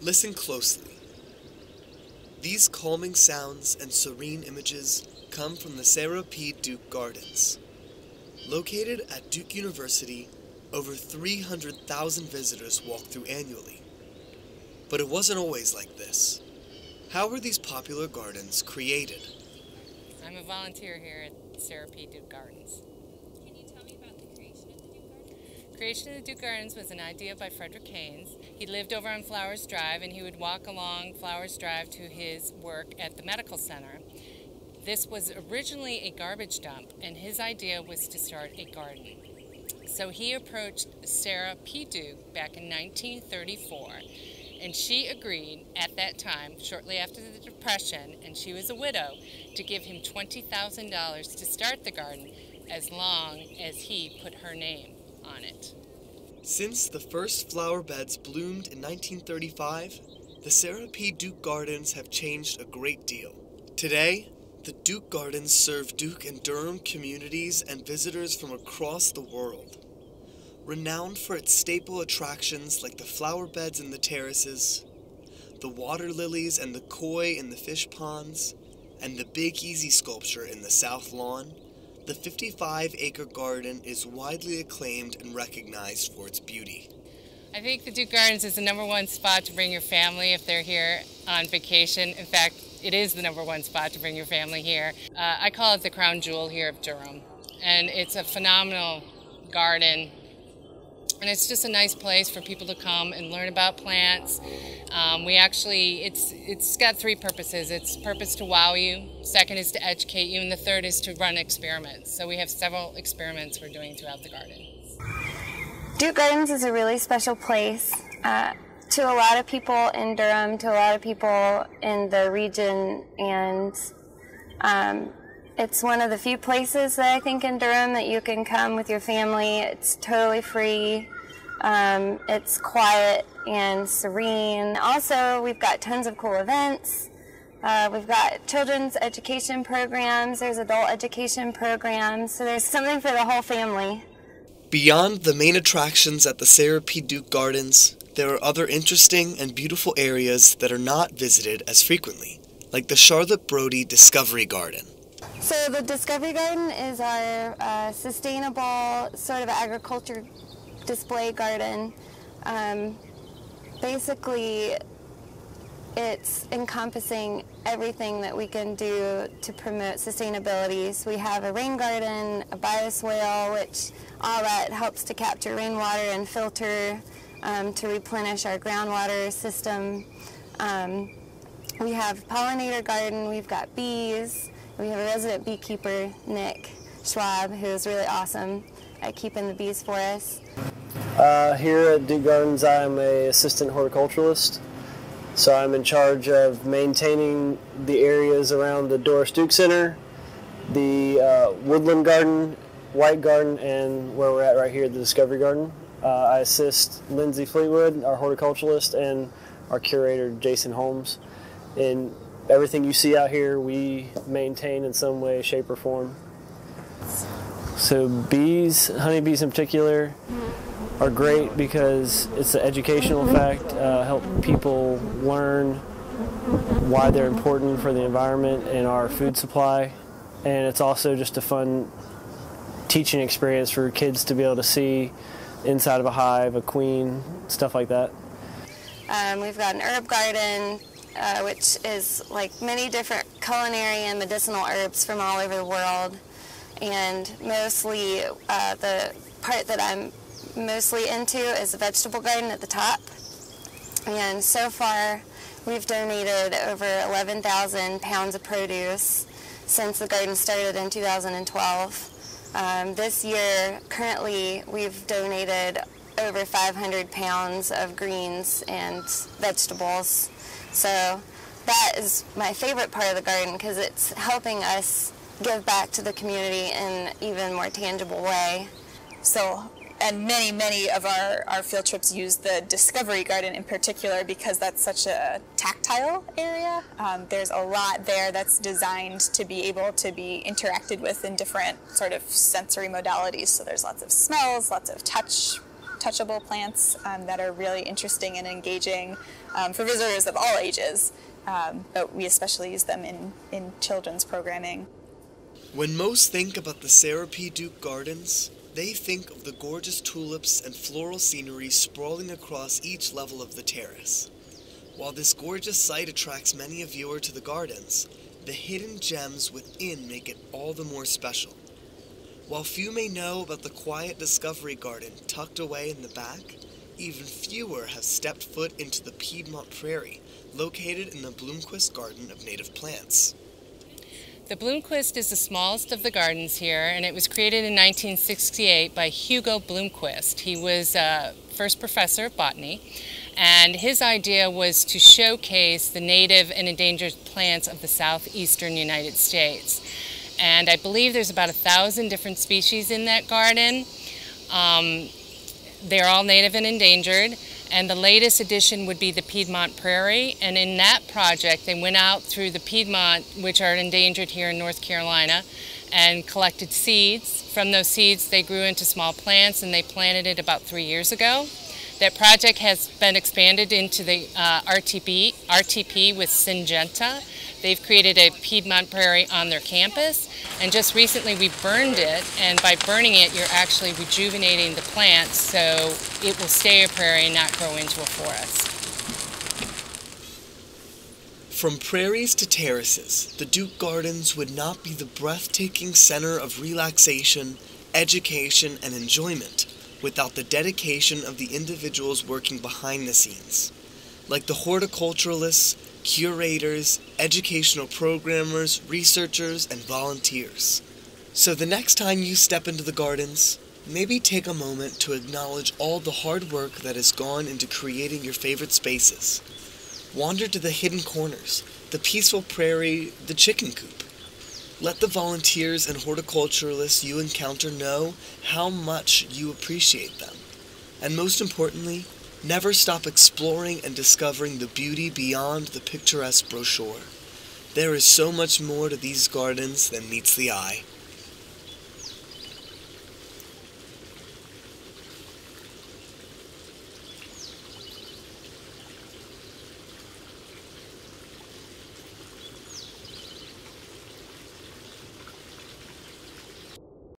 Listen closely. These calming sounds and serene images come from the Sarah P. Duke Gardens. Located at Duke University, over 300,000 visitors walk through annually. But it wasn't always like this. How were these popular gardens created? I'm a volunteer here at Sarah P. Duke Gardens. Can you tell me about the creation of the Duke Gardens? Creation of the Duke Gardens was an idea by Frederick Hanes. He lived over on Flowers Drive and he would walk along Flowers Drive to his work at the medical center. This was originally a garbage dump and his idea was to start a garden. So he approached Sarah P. Duke back in 1934 and she agreed at that time, shortly after the Depression, and she was a widow, to give him $20,000 to start the garden as long as he put her name on it. Since the first flower beds bloomed in 1935, the Sarah P. Duke Gardens have changed a great deal. Today, the Duke Gardens serve Duke and Durham communities and visitors from across the world. Renowned for its staple attractions like the flower beds and the terraces, the water lilies and the koi in the fish ponds, and the Big Easy sculpture in the south lawn, the 55 acre garden is widely acclaimed and recognized for its beauty. I think the Duke Gardens is the number one spot to bring your family if they're here on vacation. In fact, it is the number one spot to bring your family here. Uh, I call it the crown jewel here of Durham. And it's a phenomenal garden. And it's just a nice place for people to come and learn about plants. Um, we actually, it's it's got three purposes. It's purpose to wow you, second is to educate you, and the third is to run experiments. So we have several experiments we're doing throughout the garden. Duke Gardens is a really special place uh, to a lot of people in Durham, to a lot of people in the region, and um, it's one of the few places that I think in Durham that you can come with your family. It's totally free. Um, it's quiet and serene. Also, we've got tons of cool events. Uh, we've got children's education programs. There's adult education programs. So there's something for the whole family. Beyond the main attractions at the Sarah P. Duke Gardens, there are other interesting and beautiful areas that are not visited as frequently, like the Charlotte Brody Discovery Garden. So the Discovery Garden is our uh, sustainable sort of agriculture display garden. Um, basically, it's encompassing everything that we can do to promote sustainability. So we have a rain garden, a bioswale, which all that helps to capture rainwater and filter um, to replenish our groundwater system. Um, we have pollinator garden, we've got bees, we have a resident beekeeper, Nick Schwab, who's really awesome at keeping the bees for us. Uh, here at Duke Gardens, I'm a assistant horticulturalist. So I'm in charge of maintaining the areas around the Doris Duke Center, the uh, Woodland Garden, White Garden, and where we're at right here, the Discovery Garden. Uh, I assist Lindsay Fleetwood, our horticulturalist, and our curator, Jason Holmes. In everything you see out here, we maintain in some way, shape, or form. So bees, honeybees in particular, are great because it's an educational fact, uh, help people learn why they're important for the environment and our food supply. And it's also just a fun teaching experience for kids to be able to see inside of a hive, a queen, stuff like that. Um, we've got an herb garden, uh, which is like many different culinary and medicinal herbs from all over the world. And mostly uh, the part that I'm mostly into is the vegetable garden at the top. And so far, we've donated over 11,000 pounds of produce since the garden started in 2012. Um, this year, currently, we've donated over 500 pounds of greens and vegetables. So that is my favorite part of the garden because it's helping us give back to the community in an even more tangible way. So and many, many of our, our field trips use the Discovery Garden in particular because that's such a tactile area. Um, there's a lot there that's designed to be able to be interacted with in different sort of sensory modalities. So there's lots of smells, lots of touch, touchable plants um, that are really interesting and engaging um, for visitors of all ages. Um, but we especially use them in, in children's programming. When most think about the Sarah P. Duke Gardens, they think of the gorgeous tulips and floral scenery sprawling across each level of the terrace. While this gorgeous sight attracts many a viewer to the gardens, the hidden gems within make it all the more special. While few may know about the quiet Discovery Garden tucked away in the back, even fewer have stepped foot into the Piedmont Prairie, located in the Blomquist Garden of Native Plants. The Blomquist is the smallest of the gardens here, and it was created in 1968 by Hugo Blomquist. He was uh, first professor of botany, and his idea was to showcase the native and endangered plants of the southeastern United States. And I believe there's about a thousand different species in that garden. Um, they're all native and endangered, and the latest addition would be the Piedmont Prairie. And in that project, they went out through the Piedmont, which are endangered here in North Carolina, and collected seeds. From those seeds, they grew into small plants, and they planted it about three years ago. That project has been expanded into the uh, RTP, RTP with Syngenta. They've created a Piedmont Prairie on their campus, and just recently we burned it, and by burning it, you're actually rejuvenating the plants so it will stay a prairie and not grow into a forest. From prairies to terraces, the Duke Gardens would not be the breathtaking center of relaxation, education, and enjoyment without the dedication of the individuals working behind the scenes, like the horticulturalists, curators, educational programmers, researchers, and volunteers. So the next time you step into the gardens, maybe take a moment to acknowledge all the hard work that has gone into creating your favorite spaces. Wander to the hidden corners, the peaceful prairie, the chicken coop. Let the volunteers and horticulturalists you encounter know how much you appreciate them. And most importantly, never stop exploring and discovering the beauty beyond the picturesque brochure. There is so much more to these gardens than meets the eye.